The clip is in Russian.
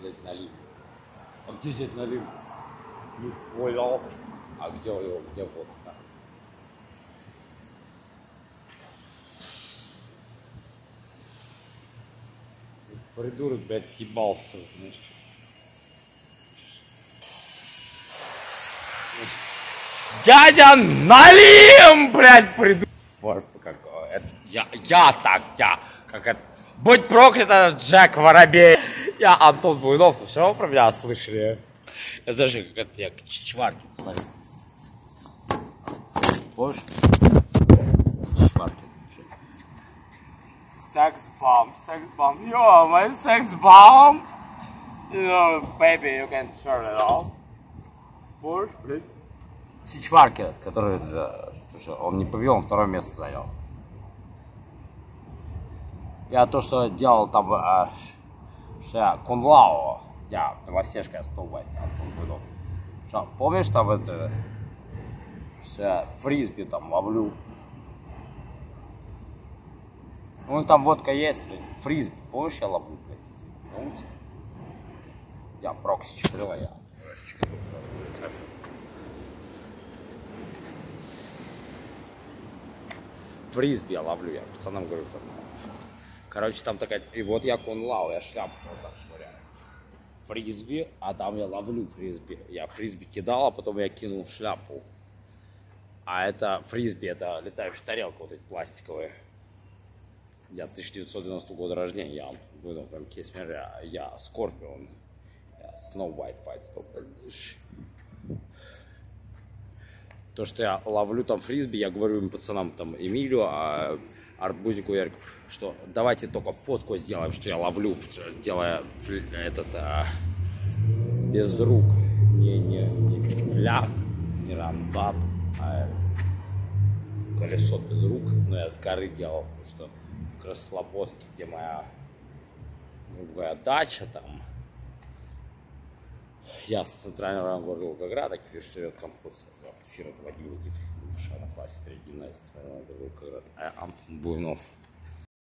блядь, налив. А где дядь налив? Не понял. А где его, где водка? Придурок, блядь, съебался. знаешь. Дядя Налим, блядь, придурок. Вот какой. Это я, я так, я. Как это. Будь проклят этот Джек Воробей. Я Антон Буйнов, вы все равно про меня слышали? Я знаешь, как это я Чичваркин смотрю. Помнишь? Чичваркин. Sex bomb. Yo, my bomb. You know, baby, you can turn it off. Помнишь, блядь? Чичваркин, который, слушай, он не победил, он второе место занял. Я то, что делал там, я Кунлао, я новосежка Буйнов. Что, помнишь там это, я фрисби там ловлю? Ну там водка есть, фрисби, помнишь я ловлю, блядь? Помните? Я прокси четырила, я. Фрисби я ловлю, я пацанам говорю, там, Короче, там такая... И вот я конлау, я шляпу вот так швыряю. Фрисби, а там я ловлю фрисби. Я фрисби кидал, а потом я кинул шляпу. А это фрисби, это летающая тарелка вот эти пластиковые. Я 1990 года рождения, я буду прям кейс я, я Скорпион. Я Snow White Fight Stop. То, что я ловлю там фрисби, я говорю им пацанам, там, Эмилию, а Арбузнику Ярику, что давайте только фотку сделаем, что я ловлю, делая этот а, без рук, не, не, не фляг, не рамбаб, а колесо без рук, но я с горы делал, потому что в Краслободске, где моя другая дача там, я с центрального района города Волгограда, кефир живет компот, кефир отводил, в классе 3 гимназии, Волгоград, а Антон Буйнов.